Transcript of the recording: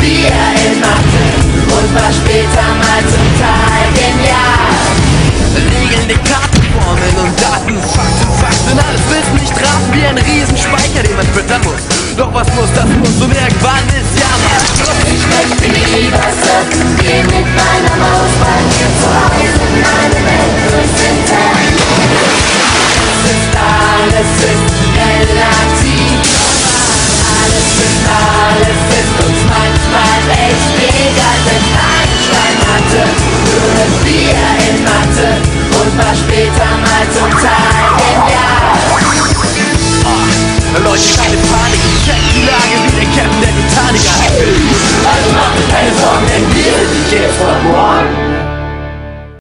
Bier in Mathe und war später mal zum Teil genial. Regeln, Diktate, Formeln und Daten, Fakten, Fakten, alles Wissen nicht raten wie ein Riesenspeicher, den man füttern muss. Doch was muss, das muss und irgendwann ist ja mal und war später mal zum Teil genial. Leute, keine Panik, ich check die Lage wie der Captain der Titanic. Also mach dir keine Sorgen, denn wir sind jetzt von morgen.